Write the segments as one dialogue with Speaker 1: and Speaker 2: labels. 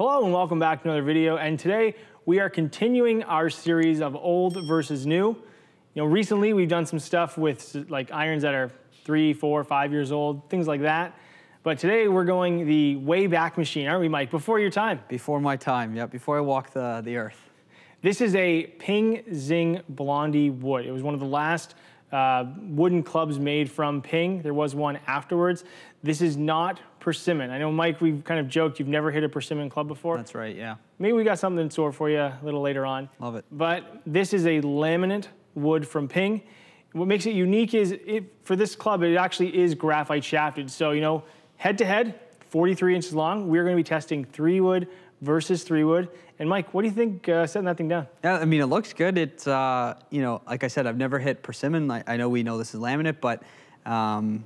Speaker 1: Hello and welcome back to another video. And today we are continuing our series of old versus new. You know, recently we've done some stuff with like irons that are three, four, five years old, things like that. But today we're going the way back machine, aren't we, Mike? Before your time.
Speaker 2: Before my time, yeah, before I walked the, the earth.
Speaker 1: This is a Ping Zing Blondie wood. It was one of the last uh, wooden clubs made from Ping. There was one afterwards. This is not persimmon. I know, Mike, we've kind of joked you've never hit a persimmon club before.
Speaker 2: That's right, yeah.
Speaker 1: Maybe we got something in store for you a little later on.
Speaker 2: Love it.
Speaker 1: But this is a laminate wood from Ping. What makes it unique is it, for this club, it actually is graphite shafted. So, you know, head to head, 43 inches long, we're gonna be testing three wood versus three wood. And Mike, what do you think uh, setting that thing down?
Speaker 2: Yeah, I mean, it looks good. It's, uh, you know, like I said, I've never hit persimmon. I, I know we know this is laminate, but, um,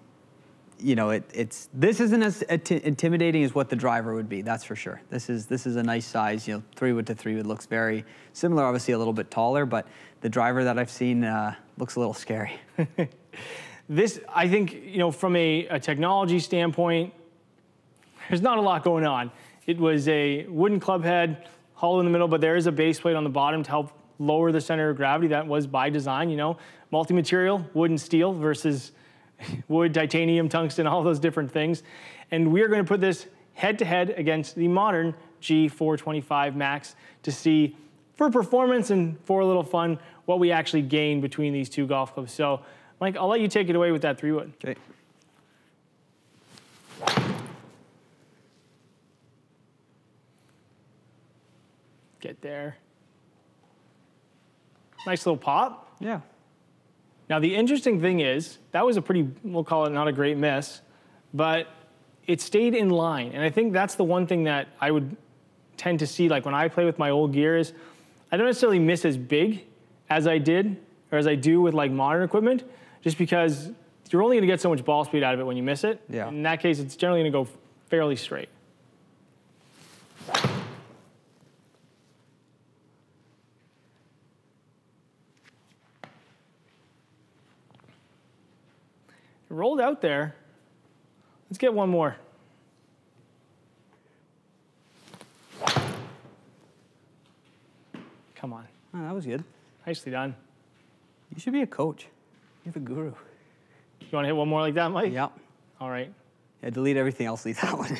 Speaker 2: you know, it, it's this isn't as intimidating as what the driver would be. That's for sure. This is this is a nice size. You know, three wood to three wood looks very similar. Obviously, a little bit taller, but the driver that I've seen uh, looks a little scary.
Speaker 1: this, I think, you know, from a, a technology standpoint, there's not a lot going on. It was a wooden club head, hollow in the middle, but there is a base plate on the bottom to help lower the center of gravity. That was by design, you know, multi-material, wood and steel versus wood, titanium, tungsten, all those different things. And we're gonna put this head to head against the modern G425 Max to see for performance and for a little fun what we actually gain between these two golf clubs. So Mike, I'll let you take it away with that three wood.
Speaker 2: Okay.
Speaker 1: Get there. Nice little pop.
Speaker 2: Yeah.
Speaker 1: Now the interesting thing is, that was a pretty, we'll call it not a great miss, but it stayed in line. And I think that's the one thing that I would tend to see, like when I play with my old gear is, I don't necessarily miss as big as I did, or as I do with like modern equipment, just because you're only gonna get so much ball speed out of it when you miss it.
Speaker 2: Yeah.
Speaker 1: In that case, it's generally gonna go fairly straight. Rolled out there. Let's get one more. Come on.
Speaker 2: Oh, that was good.
Speaker 1: Nicely done.
Speaker 2: You should be a coach. You're the guru.
Speaker 1: You want to hit one more like that, Mike?
Speaker 2: Yep.
Speaker 1: All right.
Speaker 2: Yeah, delete everything else, leave that one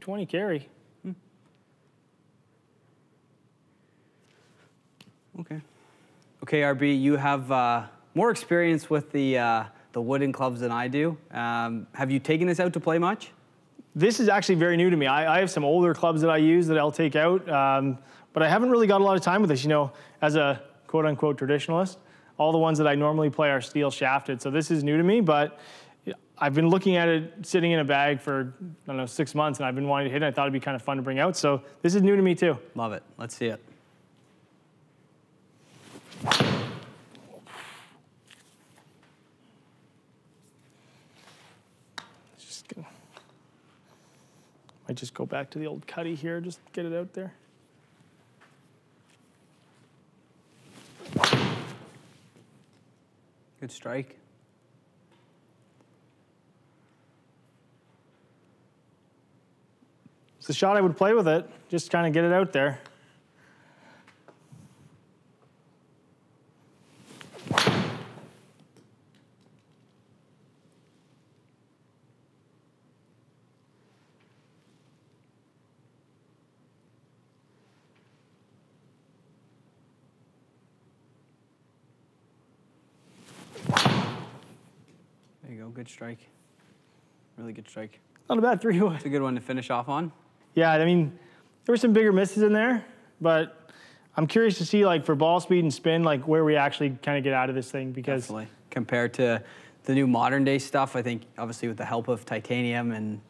Speaker 1: 220 carry.
Speaker 2: Hmm. Okay. Okay, RB, you have uh, more experience with the, uh, the wooden clubs than I do. Um, have you taken this out to play much?
Speaker 1: This is actually very new to me. I, I have some older clubs that I use that I'll take out, um, but I haven't really got a lot of time with this. You know, as a quote unquote traditionalist, all the ones that I normally play are steel shafted. So this is new to me, but I've been looking at it sitting in a bag for, I don't know, six months, and I've been wanting to hit it. I thought it'd be kind of fun to bring out. So this is new to me too.
Speaker 2: Love it. Let's see it.
Speaker 1: Just gonna, might just go back to the old cutty here, just get it out there.
Speaker 2: Good strike.
Speaker 1: It's the shot I would play with it, just kind of get it out there.
Speaker 2: There you go. Good strike. Really good strike.
Speaker 1: Not a bad three wood.
Speaker 2: It's a good one to finish off on.
Speaker 1: Yeah, I mean, there were some bigger misses in there, but I'm curious to see like for ball speed and spin, like where we actually kind of get out of this thing because
Speaker 2: Definitely. Compared to the new modern day stuff, I think obviously with the help of titanium and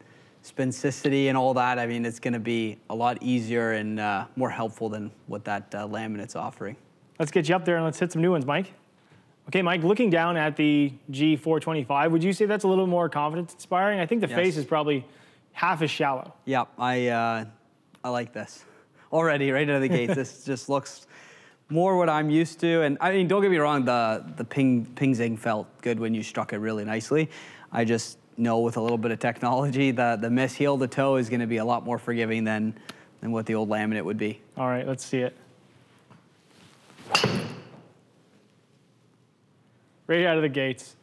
Speaker 2: Spinsistency and all that, I mean, it's going to be a lot easier and uh, more helpful than what that uh, laminate's offering.
Speaker 1: let's get you up there and let's hit some new ones, Mike. Okay, Mike, looking down at the G425, would you say that's a little more confidence inspiring? I think the
Speaker 2: Yes.
Speaker 1: face is probably half as shallow.
Speaker 2: Yeah, I uh, I like this already right out of the gate. this just looks more what I'm used to. And I mean, don't get me wrong, the the ping ping zing felt good when you struck it really nicely. I just know with a little bit of technology, the the miss heel to toe is going to be a lot more forgiving than than what the old laminate would be.
Speaker 1: All right, let's see it. Right out of the gates.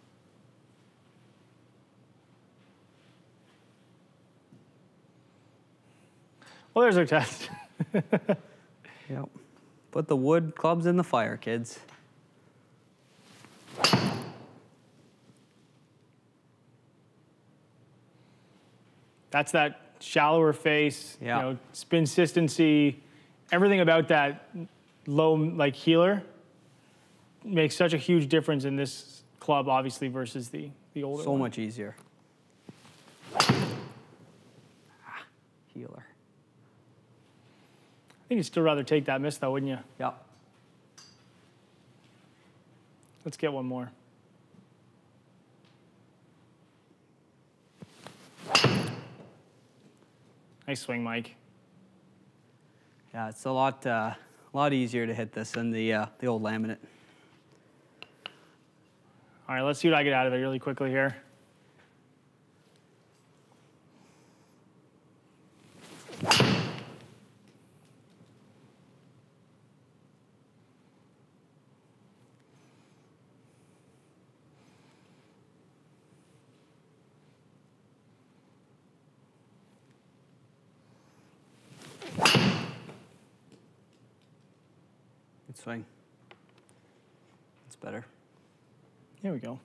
Speaker 1: Well, there's our test.
Speaker 2: Yep. Put the wood clubs in the fire, kids.
Speaker 1: That's that shallower face,
Speaker 2: Yeah.
Speaker 1: you know, spin consistency, everything about that low like healer makes such a huge difference in this club, obviously, versus the the older
Speaker 2: So
Speaker 1: one.
Speaker 2: much easier. Ah, healer.
Speaker 1: I think you'd still rather take that miss though, wouldn't you?
Speaker 2: Yep.
Speaker 1: Let's get one more. Nice swing, Mike.
Speaker 2: Yeah, it's a lot, uh, lot easier to hit this than the uh, the old laminate.
Speaker 1: All right, let's see what I get out of it really quickly here.
Speaker 2: Swing. It's better.
Speaker 1: Here we go.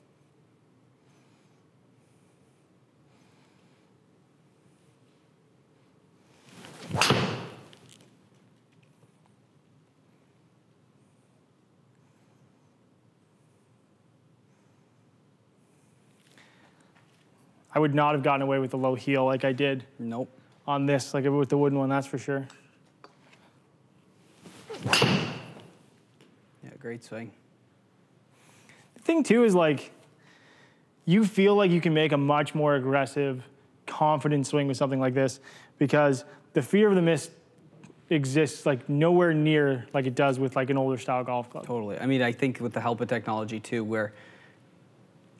Speaker 1: I would not have gotten away with the low heel like I did
Speaker 2: Nope.
Speaker 1: on this, like with the wooden one, that's for sure.
Speaker 2: Yeah, great swing.
Speaker 1: The thing too is like you feel like you can make a much more aggressive, confident swing with something like this because the fear of the miss exists like nowhere near like it does with like an older style golf club.
Speaker 2: Totally. I mean, I think with the help of technology too, where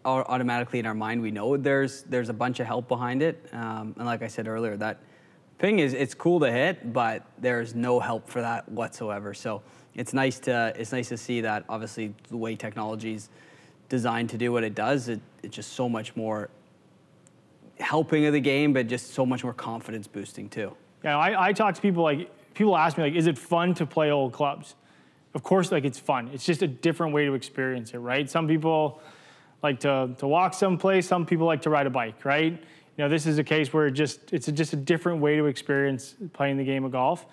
Speaker 2: automatically in our mind we know there's there's a bunch of help behind it. Um, and like I said earlier, that ping is it's cool to hit, but there's no help for that whatsoever. So it's nice to it's nice to see that obviously the way technology's designed to do what it does, it, it's just so much more helping of the game, but just so much more confidence boosting too.
Speaker 1: Yeah, I, I talk to people like people ask me like, is it fun to play old clubs? Of course, like it's fun. It's just a different way to experience it, right? Some people like to to walk someplace. Some people like to ride a bike, right? You know, this is a case where it just it's a, just a different way to experience playing the game of golf,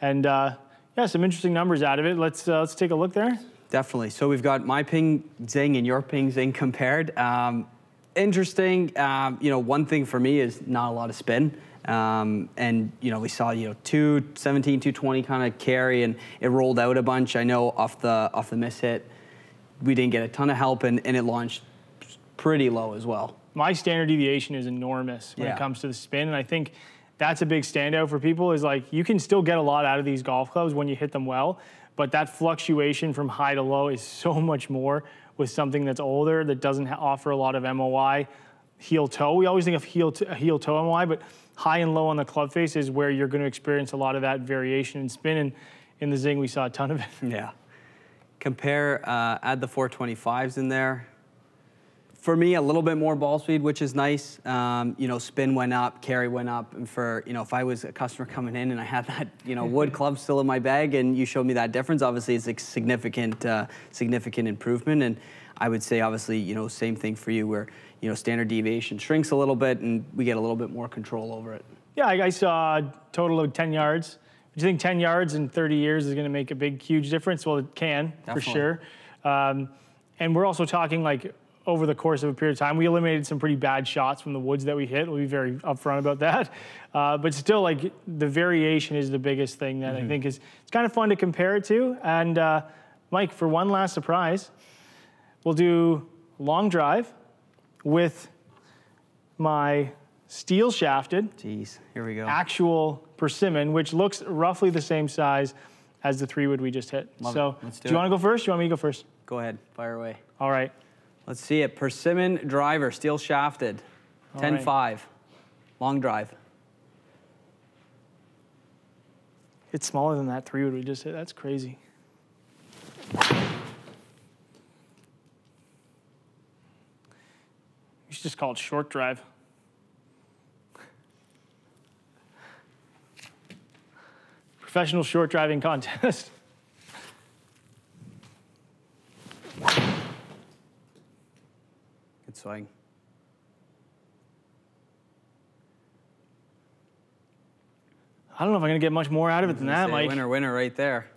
Speaker 1: and uh, yeah, some interesting numbers out of it. Let's uh, let's take a look there.
Speaker 2: Definitely. So we've got my ping zing and your ping zing compared. Um, interesting. Um, you know, one thing for me is not a lot of spin. Um, and you know, we saw you know 217, 220 kind of carry, and it rolled out a bunch. I know off the off the miss hit, we didn't get a ton of help, and, and it launched pretty low as well.
Speaker 1: my standard deviation is enormous when
Speaker 2: Yeah.
Speaker 1: it comes to the spin, and I think that's a big standout for people. Is like you can still get a lot out of these golf clubs when you hit them well, but that fluctuation from high to low is so much more with something that's older that doesn't offer a lot of MOI. Heel toe, we always think of heel to, heel toe MOI, but high and low on the club face is where you're going to experience a lot of that variation and spin. And in the Zing, we saw a ton of it.
Speaker 2: Yeah. Compare, uh, add the 425s in there. For me, a little bit more ball speed, which is nice. Um, you know, spin went up, carry went up. And for, you know, if I was a customer coming in and I had that, you know, wood club still in my bag and you showed me that difference, obviously it's a significant, uh, significant improvement. And I would say, obviously, you know, same thing for you where, you know, standard deviation shrinks a little bit and we get a little bit more control over it.
Speaker 1: Yeah, I, I saw a total of 10 yards. Do you think 10 yards in 30 years is going to make a big, huge difference? Well, it can for sure. Um, and we're also talking like over the course of a period of time, we eliminated some pretty bad shots from the woods that we hit. We'll be very upfront about that. Uh, but still, like the variation is the biggest thing that I think is it's kind of fun to compare it to. And uh, Mike, for one last surprise, we'll do long drive with my steel shafted
Speaker 2: Jeez, here we go.
Speaker 1: actual persimmon, which looks roughly the same size as the three wood we just hit.
Speaker 2: Love
Speaker 1: so
Speaker 2: it. Let's do
Speaker 1: you want to go first? Do you want me to go first?
Speaker 2: Go ahead, fire away.
Speaker 1: All right.
Speaker 2: Let's see it. Persimmon driver, steel shafted,
Speaker 1: All
Speaker 2: 10
Speaker 1: right.
Speaker 2: 5, long drive.
Speaker 1: It's smaller than that three wood we just hit. That's crazy. You should just call it short drive. Professional short driving contest.
Speaker 2: Swing.
Speaker 1: I don't know if I'm going to get much more out of it than that, Mike.
Speaker 2: Winner, winner right there.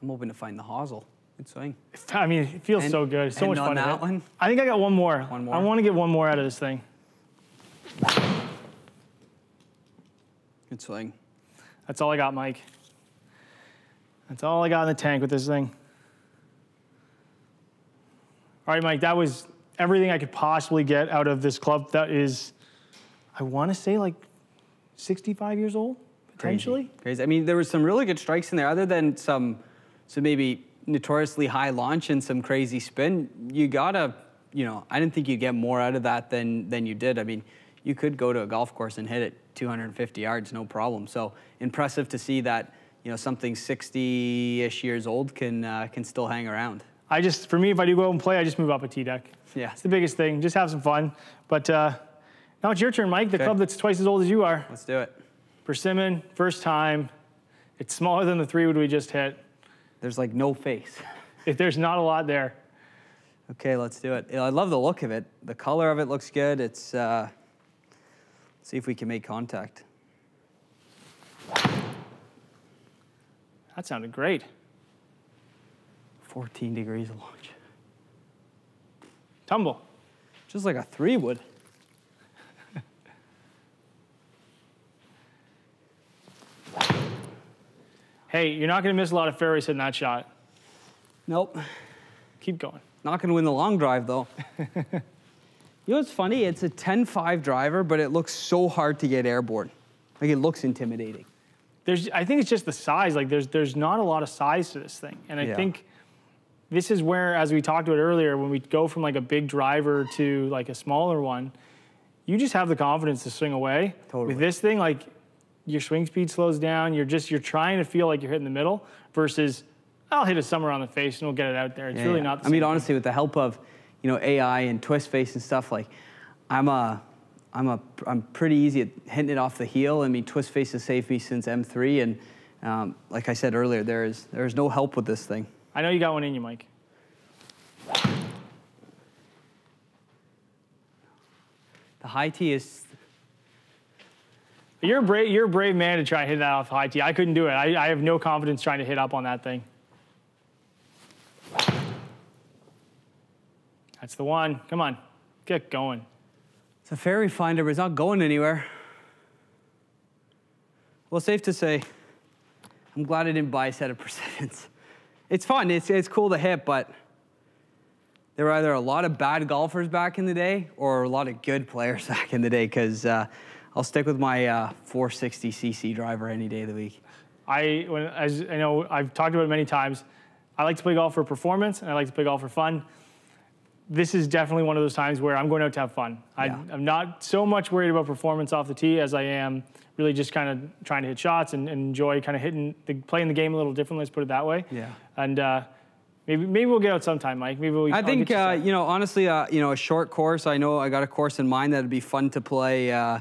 Speaker 2: I'm hoping to find the hosel. Good swing.
Speaker 1: I mean, it feels
Speaker 2: And-
Speaker 1: so good. It's so much fun.
Speaker 2: that one?
Speaker 1: I think I got one more.
Speaker 2: One more?
Speaker 1: I want to get one more out of this thing.
Speaker 2: Good swing.
Speaker 1: That's all I got, Mike. That's all I got in the tank with this thing. All right, Mike, that was everything I could possibly get out of this club that is, I want to say like 65 years old, potentially.
Speaker 2: Crazy. Crazy. I mean, there was some really good strikes in there, other than some, some maybe notoriously high launch and some crazy spin. You gotta, you know, I didn't think you'd get more out of that than than you did. I mean, you could go to a golf course and hit it 250 yards, no problem. So impressive to see that, you know, something 60-ish years old can uh, can still hang around.
Speaker 1: I just, for me, if I do go out and play, I just move up a tee deck.
Speaker 2: Yeah.
Speaker 1: It's the biggest thing. Just have some fun. But uh, now it's your turn, Mike. The
Speaker 2: Okay.
Speaker 1: club that's twice as old as you are.
Speaker 2: Let's do it.
Speaker 1: Persimmon, first time. It's smaller than the three wood we just hit.
Speaker 2: There's like no face.
Speaker 1: If there's not a lot there.
Speaker 2: Okay, let's do it. I love the look of it. The color of it looks good. It's uh, let's see if we can make contact.
Speaker 1: That sounded great.
Speaker 2: 14 degrees of launch.
Speaker 1: Tumble.
Speaker 2: Just like a three wood.
Speaker 1: Hey, you're not going to miss a lot of fairways hitting that shot.
Speaker 2: Nope.
Speaker 1: Keep going.
Speaker 2: Not going to win the long drive, though. you know what's funny? It's a 10 5 driver, but it looks so hard to get airborne. Like it looks intimidating.
Speaker 1: There's, I think it's just the size. Like there's, there's not a lot of size to this thing, and I
Speaker 2: Yeah.
Speaker 1: think this is where, as we talked about earlier, when we go from like a big driver to like a smaller one, you just have the confidence to swing away.
Speaker 2: Totally.
Speaker 1: With this thing, like your swing speed slows down. You're just you're trying to feel like you're hitting the middle versus I'll hit it somewhere on the face and we'll get it out there. It's
Speaker 2: Yeah,
Speaker 1: really
Speaker 2: yeah.
Speaker 1: not. The
Speaker 2: I mean,
Speaker 1: same thing.
Speaker 2: honestly, with the help of, you know, AI and twist face and stuff, like, I'm a, I'm a, I'm pretty easy at hitting it off the heel. I mean, twist face has saved me since M3, and um, like I said earlier, there is, there is no help with this thing.
Speaker 1: I know you got one in you, Mike.
Speaker 2: The high tee is,
Speaker 1: You're a brave, you're a brave man to try and hit that off high tee. I couldn't do it. I, I have no confidence trying to hit up on that thing. That's the one. Come on, get going.
Speaker 2: it's a fairy finder, but it's not going anywhere. Well, safe to say, I'm glad I didn't buy a set of persimmons. It's fun. It's, it's cool to hit, but there were either a lot of bad golfers back in the day or a lot of good players back in the day because uh, I'll stick with my uh, 460cc driver any day of the week.
Speaker 1: I, when, as I know, I've talked about it many times. I like to play golf for performance, and I like to play golf for fun. This is definitely one of those times where I'm going out to have fun. I,
Speaker 2: Yeah.
Speaker 1: I'm not so much worried about performance off the tee as I am really just kind of trying to hit shots and, and enjoy kind of hitting, the, playing the game a little differently. Let's put it that way.
Speaker 2: Yeah.
Speaker 1: And uh, maybe maybe we'll get out sometime, Mike. Maybe we.
Speaker 2: I
Speaker 1: I'll
Speaker 2: think
Speaker 1: get
Speaker 2: uh, you know, honestly, uh, you know, a short course. I know I got a course in mind that'd be fun to play. Uh,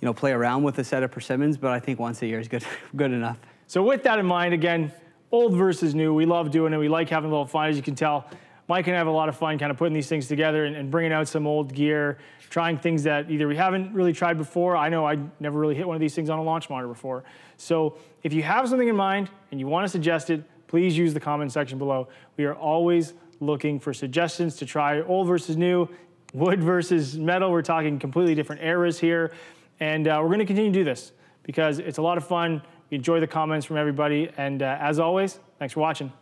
Speaker 2: you know, play around with a set of persimmons, but I think once a year is good, good enough.
Speaker 1: So with that in mind, again, old versus new, we love doing it. We like having a little fun, as you can tell. Mike and I have a lot of fun kind of putting these things together and, and bringing out some old gear, trying things that either we haven't really tried before. I know I never really hit one of these things on a launch monitor before. So if you have something in mind and you want to suggest it, please use the comment section below. We are always looking for suggestions to try old versus new, wood versus metal. We're talking completely different eras here. And uh, we're going to continue to do this because it's a lot of fun. We enjoy the comments from everybody. And uh, as always, thanks for watching.